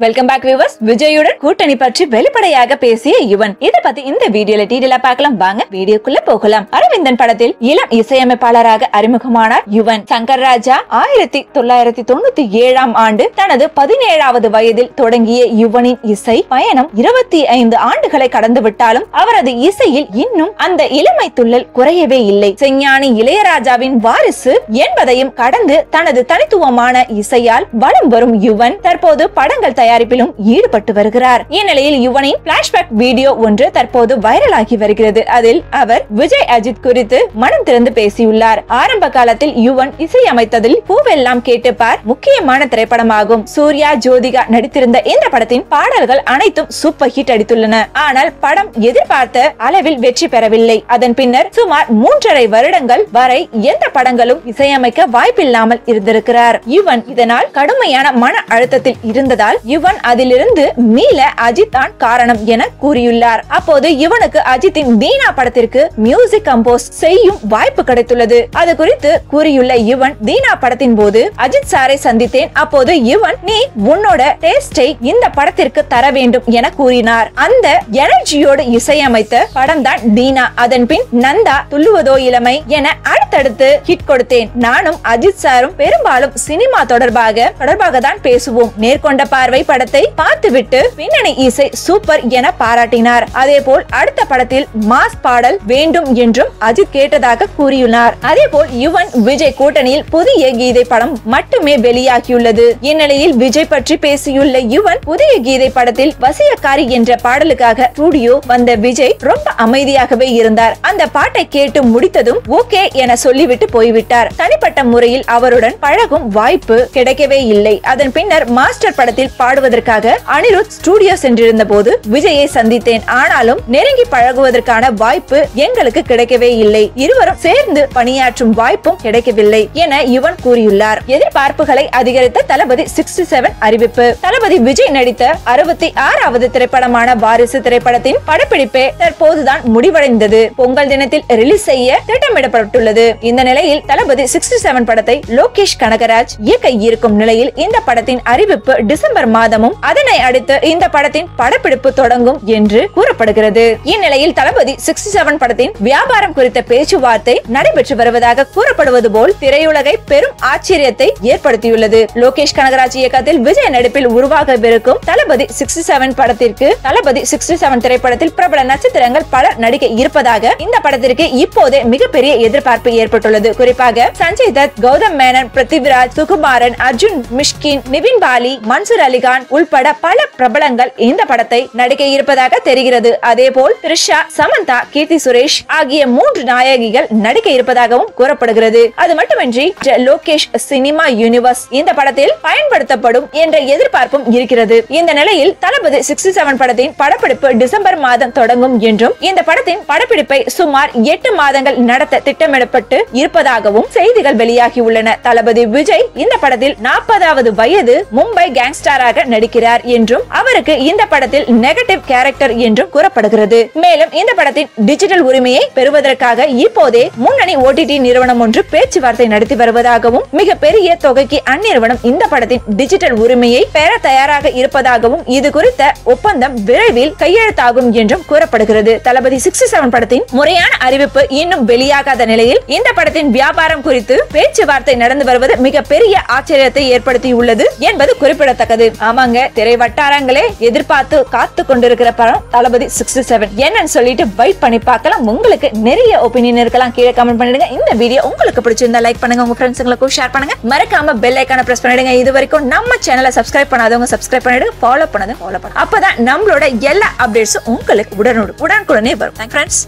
Welcome back viewers விஜயுடன் கூட்டணி பற்றி வெளிப்படையாக பேசிய யுவன். இத பத்தி இந்த வீடியோல டீடைலா பார்க்கலாம். வாங்க வீடியோக்குள்ள போகலாம். அரவிந்தன் படத்தில் இளம் இசையமைப்பாளராக அறிமுகமானார் யுவன். சங்கர் ராஜா ஆயிரத்தி தொள்ளாயிரத்தி தொண்ணூத்தி ஏழாம் ஆண்டு தனது பதினேழாவது வயதில் தொடங்கிய யுவனின் இசை பயணம் இருபத்தி ஐந்து ஆண்டுகளை கடந்து விட்டாலும் அவரது இசையில் இன்னும் அந்த இளமை துள்ளல் குறையவே இல்லை. செஞ்ஞானி இளையராஜாவின் வாரிசு என்பதையும் கடந்து தனது தனித்துவமான இசையால் வலம் வரும் யுவன் தற்போது படங்கள் தயாரிப்பிலும் ஈடுபட்டு வருகிறார். இந்நிலையில் யுவனின் பிளாஷ்பேக் வீடியோ ஒன்று தற்போது வைரலாகி வருகிறது. அதில் அவர் விஜய் அஜித் குறித்து மனம் திறந்து பேசியுள்ளார். ஆரம்ப காலத்தில் யுவன் இசையமைத்ததில் பூவெல்லாம் கேட்டுப்பார் முக்கியமான திரைப்படமாகும். சூர்யா ஜோதிகா நடித்திருந்த இந்த படத்தின் பாடல்கள் அனைத்தும் சூப்பர் ஹிட் அடித்துள்ளன. ஆனால் படம் எதிர்பார்த்த அளவில் வெற்றி பெறவில்லை. அதன் பின்னர் சுமார் மூன்றரை வருடங்கள் வரை எந்த படங்களும் இசையமைக்க வாய்ப்பில்லாமல் இருந்திருக்கிறார். யுவன் இதனால் கடுமையான மன அழுத்தத்தில் இருந்ததால் யுவன் அதிலிருந்து மீள அஜித் தான் காரணம் என கூறியுள்ளார். அப்போது யுவனுக்கு அஜித்தின் தீனா படத்திற்கு மியூசிக் கம்போஸ் செய்யும் வாய்ப்பு கிடைத்துள்ளது. அது குறித்து கூறியுள்ள யுவன் தீனா படத்தின் போது அஜித் சாரை சந்தித்தேன். அப்போது யுவன் நீ உன்னோட டேஸ்டை இந்த படத்திற்கு தர வேண்டும் என கூறினார். அந்த எனர்ஜியோடு இசையமைத்த படம் தான் தீனா அதன் பின் நந்தா துள்ளுவதோ இளமை என அடுத்தடுத்து ஹிட் கொடுத்தேன். நானும் அஜித் சாரும் பெரும்பாலும் சினிமா தொடர்பாக தொடர்பாக தான் பேசுவோம். நேர்கொண்ட பார்வை திரைப்படத்தை பார்த்துவிட்டு பின்னணி இசை சூப்பர் என பாராட்டினார். அதே போல் அடுத்த படத்தில் மாஸ் பாடல் வேண்டும் என்றும் அஜித் கேட்டதாக கூறியுள்ளார். அதே போல் யுவன் விஜய் கூட்டணியில் புதிய கீதை படம் மட்டுமே வெளியாகியுள்ளது. இந்நிலையில் விஜய் பற்றி பேசியுள்ள யுவன் புதிய கீதை படத்தில் வசியக்காரி என்ற பாடலுக்காக ஸ்டுடியோ வந்த விஜய் ரொம்ப அமைதியாகவே இருந்தார். அந்த பாட்டை கேட்டு முடித்ததும் ஓகே என சொல்லிவிட்டு போய்விட்டார். தனிப்பட்ட முறையில் அவருடன் பழகும் வாய்ப்பு கிடைக்கவே இல்லை. அதன் பின்னர் மாஸ்டர் படத்தில் பாடுவதற்காக அனிருத் ஸ்டுடியோ சென்றிருந்த போது விஜயை சந்தித்தேன். ஆனாலும் நெருங்கி பழகுவதற்கான வாய்ப்பு எங்களுக்கு கிடைக்கவே இல்லை. இருவரும் சேர்ந்து பணியாற்றும் வாய்ப்பும் கிடைக்கவில்லை என யுவன் கூறியுள்ளார். எதிர்பார்ப்புகளை அதிகரித்த தளபதி சிக்ஸ்டி செவன் அறிவிப்பு. தளபதி தளபதி விஜய் நடித்த அறுபத்தி ஆறாவது திரைப்படமான வாரிசு திரைப்படத்தின் படப்பிடிப்பே தற்போதுதான் முடிவடைந்தது. பொங்கல் தினத்தில் ரிலீஸ் செய்ய திட்டமிடப்பட்டுள்ளது. இந்த நிலையில் தளபதி சிக்ஸ்டி செவன் படத்தை லோகேஷ் கனகராஜ் இயக்க இருக்கும் நிலையில் இந்த படத்தின் அறிவிப்பு டிசம்பர் மாதமும் அதனை அடுத்து இந்த படத்தின் படப்பிடிப்பு தொடங்கும் என்று கூறப்படுகிறது. இந்நிலையில் தளபதி சிக்ஸ்டி செவன் படத்தின் வியாபாரம் குறித்த பேச்சுவார்த்தை நடைபெற்று வருவதாக கூறப்படுவது போல் திரையுலகை பெரும் ஆச்சரியத்தை ஏற்படுத்தியுள்ளது. லோகேஷ் கனகராஜ் இயக்கத்தில் விஜய் நடிப்பில் உருவாகவிருக்கும் தளபதி சிக்ஸ்டி செவன் படத்திற்கு தளபதி சிக்ஸ்டி செவன் திரைப்படத்தில் பிரபல நட்சத்திரங்கள் பலர் நடிக்க இருப்பதாக இந்த படத்திற்கு இப்போதே மிகப்பெரிய எதிர்பார்ப்பு ஏற்பட்டுள்ளது. குறிப்பாக சஞ்சய் தத் கௌதம் மேனன் பிருத்திவிராஜ் சுகுமாரன் அர்ஜுன் மிஷ்கின் நிவின் பாலி மன்சூர் அலிகான் உள்பட பல பிரபலங்கள் இந்த படத்தை நடிக்க இருப்பதாக தெரிகிறது. அதேபோல் த்ரிஷா சமந்தா கீர்த்தி சுரேஷ் ஆகிய மூன்று நாயகிகள் நடிக்க இருப்பதாகவும் கூறப்படுகிறது. அது மட்டுமின்றி லோகேஷ் சினிமா யூனிவர்ஸ் இந்த படத்தில் பயன்படுத்தப்படும் என்ற எதிர்பார்ப்பும் இருக்கிறது. இந்த நிலையில் தளபதி சிக்ஸ்டி செவன் படத்தின் படப்பிடிப்பு டிசம்பர் மாதம் தொடங்கும் என்றும் இந்த படத்தின் படப்பிடிப்பை சுமார் எட்டு மாதங்கள் நடத்த திட்டமிடப்பட்டு இருப்பதாகவும் செய்திகள் வெளியாகி உள்ளன தளபதி விஜய் இந்த படத்தில் நாற்பதாவது வயது மும்பை கேங்ஸ்டராக நடிக்கிறார் என்றும் அவருக்கு இந்த படத்தில் நெகட்டிவ் கேரக்டர் என்றும் கூறப்படுகிறது. மேலும் இந்த படத்தின் டிஜிட்டல் உரிமையை பெறுவதற்காக இப்போதே முன்னணி ஓடிடி நிறுவனம் ஒன்று பேச்சுவார்த்தை நடத்தி வருவதாகவும் மிகப்பெரிய தொகைக்கு அந்நிறுவனம் இந்த படத்தின் டிஜிட்டல் உரிமையை பெற தயாராக இருப்பதாகவும் இது குறித்த ஒப்பந்தம் விரைவில் கையெழுத்தாகும் என்றும் கூறப்படுகிறது. தளபதி சிக்ஸ்டி செவன் படத்தின் முறையான அறிவிப்பு இன்னும் வெளியாகாத நிலையில் இந்த படத்தின் வியாபாரம் குறித்து பேச்சுவார்த்தை நடந்து வருவது மிக பெரிய ஆச்சரியத்தை ஏற்படுத்தியுள்ளது என்பது குறிப்பிடத்தக்கது. ஆமாங்க திரை வட்டாரங்களே எதிர்பார்த்து காத்து கொண்டிருக்கிற படம் தளபதி சிக்ஸ்டி செவன் என்னன்னு சொல்லிட்டு வெயிட் பண்ணி பார்க்கலாம். உங்களுக்கு நிறைய ஒப்பீனியன் இருக்கலாம். கீழே கமெண்ட் பண்ணிடுங்க. இந்த வீடியோ உங்களுக்கு பிடிச்சிருந்தா லைக் பண்ணுங்க. உங்க ஃப்ரெண்ட்ஸுங்களுக்கும் ஷேர் பண்ணுங்க. மறக்காம பெல் ஐக்கான பிரஸ் பண்ணிடுங்க. இது வரைக்கும் நம்ம சேனலை சப்ஸ்கிரைப் பண்ணாதவங்க சப்ஸ்கிரைப் பண்ணிடுங்க ஃபாலோ பண்ணதை ஃபாலோ பண்ணுங்க அப்பதான் நம்மளோட எல்லா அப்டேட்ஸும் உங்களுக்கு உடனுடன் உடனுக்குடனே வரும். Thank friends